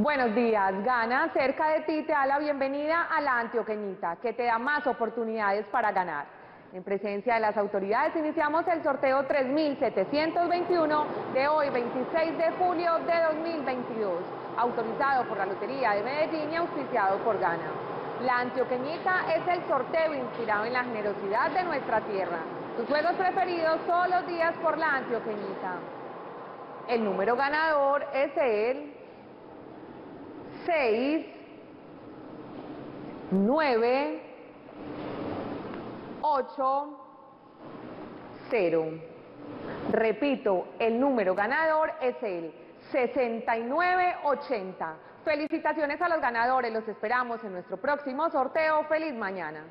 Buenos días, Gana cerca de ti te da la bienvenida a la Antioqueñita, que te da más oportunidades para ganar. En presencia de las autoridades iniciamos el sorteo 3721 de hoy, 26 de julio de 2022, autorizado por la Lotería de Medellín y auspiciado por Gana. La Antioqueñita es el sorteo inspirado en la generosidad de nuestra tierra. Tus juegos preferidos todos los días por la Antioqueñita. El número ganador es el 6, 9, 8, 0. Repito, el número ganador es el 6980. Felicitaciones a los ganadores, los esperamos en nuestro próximo sorteo. ¡Feliz mañana!